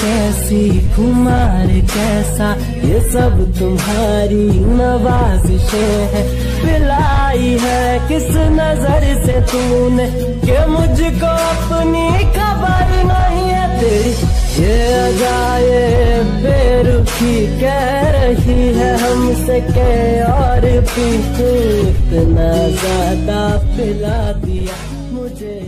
कैसी कुमार कैसा, ये सब तुम्हारी नवाजिशें है। पिलाई है किस नज़र से तूने, के मुझको अपनी खबर नहीं है तेरी। ये अजाए बेरुखी कह रही है हमसे के और भी इतना ज़्यादा पिला दिया मुझे